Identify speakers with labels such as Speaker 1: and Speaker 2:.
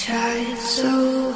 Speaker 1: tried so